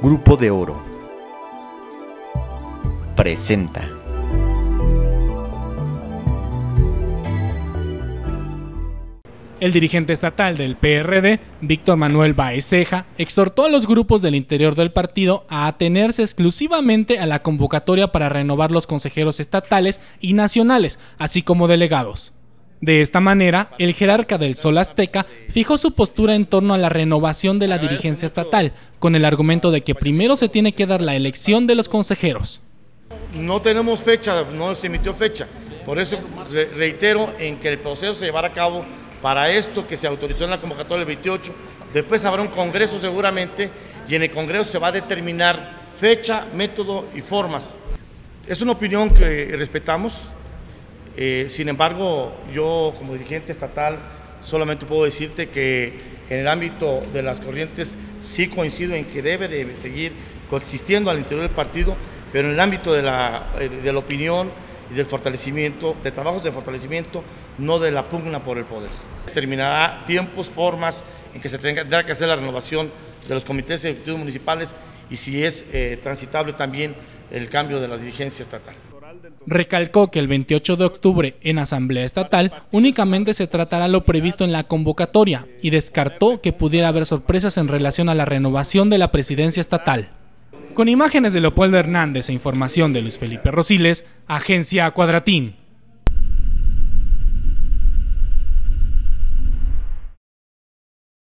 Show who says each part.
Speaker 1: Grupo de Oro presenta.
Speaker 2: El dirigente estatal del PRD, Víctor Manuel Baezeja, exhortó a los grupos del interior del partido a atenerse exclusivamente a la convocatoria para renovar los consejeros estatales y nacionales, así como delegados. De esta manera, el jerarca del Sol Azteca fijó su postura en torno a la renovación de la dirigencia estatal, con el argumento de que primero se tiene que dar la elección de los consejeros.
Speaker 3: No tenemos fecha, no se emitió fecha. Por eso reitero en que el proceso se llevará a cabo para esto que se autorizó en la convocatoria del 28. Después habrá un congreso seguramente y en el congreso se va a determinar fecha, método y formas. Es una opinión que respetamos. Eh, sin embargo, yo como dirigente estatal solamente puedo decirte que en el ámbito de las corrientes sí coincido en que debe de seguir coexistiendo al interior del partido, pero en el ámbito de la, eh, de la opinión y del fortalecimiento, de trabajos de fortalecimiento, no de la pugna por el poder. Determinará tiempos, formas en que se tendrá que hacer la renovación de los comités ejecutivos municipales y si es eh, transitable también el cambio de la dirigencia estatal.
Speaker 2: Recalcó que el 28 de octubre en Asamblea Estatal únicamente se tratará lo previsto en la convocatoria y descartó que pudiera haber sorpresas en relación a la renovación de la presidencia estatal. Con imágenes de Leopoldo Hernández e información de Luis Felipe Rosiles, Agencia Cuadratín.